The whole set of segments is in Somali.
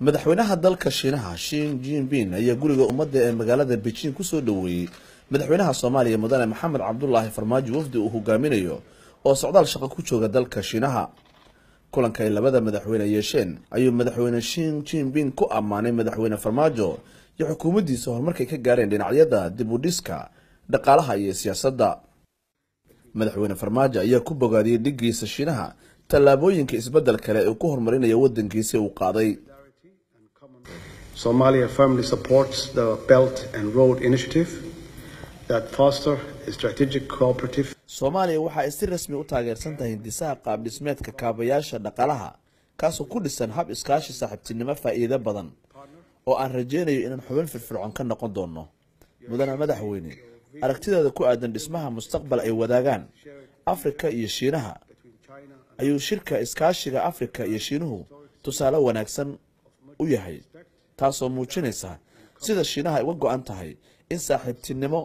madaxweynaha dalka shiinaha shin jinping ayaa guriga ummadda ee magaalada beijing ku soo dhoweeyey. Madaxweynaha soomaaliya mudane maxamed cabdulaahi farmaajo wafdi uu hogaaminayo oo socdaal shaqo ku jooga dalka shiinaha. Kulanka ay labada madaxweyne yeesheen ayuu madaxweyne shin jinping ku ammaanay madaxweyne farmaajo iyo xukuumaddiisa horumarkay ka gaareen dhinacyada dib u dhiska dhaqaalaha iyo siyaasadda. Madaxweyne farmaajo ayaa ku bogaadiyey dhigiisa shiinaha tallaabooyinka isbeddel kale ee uu ku horumarinayo waddankiisi uu qaaday. Somalia firmly supports the Belt and Road Initiative that foster a strategic cooperative. Soomaaliya waxa ay si rasmi u taageersan tahay hindisaha qaab dhismeedka kaabayaasha dhaqaalaha kaasoo ku dhisan hab iskaashi saaxiibtinimo faa'iido badan oo aan rajaynayo inaan xubin firfircoon ka noqon doono. Mudane madaxweyne aragtideeda ku aadan dhismaha mustaqbal ay wadaagaan afrika iyo shiinaha ayuu shirka iskaashiga afrika iyo shiinuhu tusaale wanaagsan u yahay taasoo muujinaysa sida shiinaha ay uga go-an tahay in saaxiibtinimo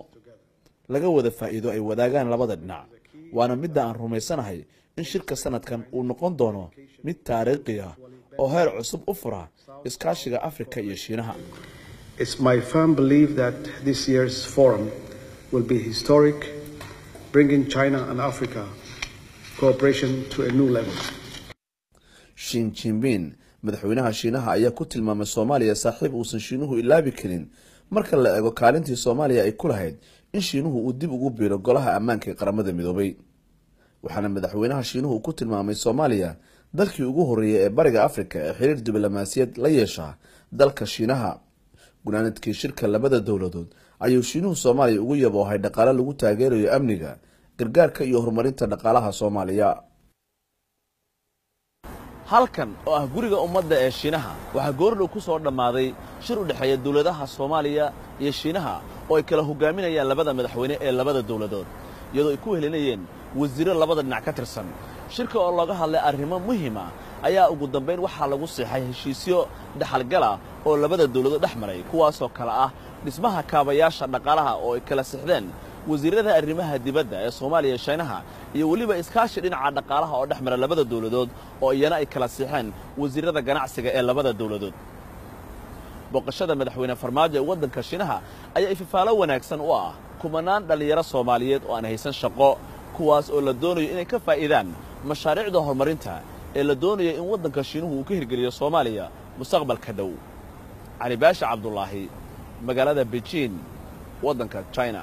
laga wada faa'iido ay wadaagaan labada dhinac. Waana midda aan rumaysanahay in shirka sanadkan uu noqon doono mid taariikhi ah oo heer cusub u fura iskaashiga afrika iyo shiinaha cooperation to a new level. shin madaxweynaha shiinaha ayaa ku tilmaamay soomaaliya saaxiib uusan shiinuhu ilaabi karin. Marka la eego kaalintii soomaaliya ay ku lahayd in shiinuhu uu dib ugu biiro golaha ammaanka ee qaramada midoobay. Waxaana madaxweynaha shiinuhu ku tilmaamay soomaaliya dalkii ugu horreeyay ee bariga afrika ee xiriir diblomaasiyad la yeesha dalka shiinaha gunaanadkii shirka labada dowladood ayuu shiinuhu soomaaliya ugu yaboohay dhaqaale lagu taageerayo amniga gargaarka iyo horumarinta dhaqaalaha soomaaliya. Halkan oo ah guriga ummadda ee shiinaha waxaa goordhow ku soo dhammaaday shir u dhexeeya dowladaha soomaaliya iyo shiinaha oo ay kala hogaaminayaan labada madaxweyne ee labada dowladood iyadoo ay ku helinayeen wasiirro labada dhinac ka tirsan. Shirka oo looga hadlay arrimo muhiima ayaa ugu dambayn waxaa lagu siixay heshiisyo dhexalgala oo labada dowladood dhex maray kuwaasoo kale ah dhismaha kaabayaasha dhaqaalaha oo ay kala sixdeen wasiirrada arrimaha dibadda ee soomaaliya shiinaha iyo weliba iskaashi dhinaca dhaqaalaha oo dhex mara labada dowladood oo iyana ay kala siixeen wasiirrada ganacsiga ee labada dowladood. Booqashada madaxweyne farmaajo ee waddanka shiinaha ayaa ififaalo wanaagsan u ah kumanaan dhallinyaro soomaaliyeed oo aan haysan shaqo kuwaas oo la doonayo inay ka faa'iidaan mashaariicda horumarinta ee la doonayo in waddanka shiinuhu uu ka hirgeliyo soomaaliya mustaqbalka dhow. Cali baasha cabdulaahi magaalada beijing waddanka china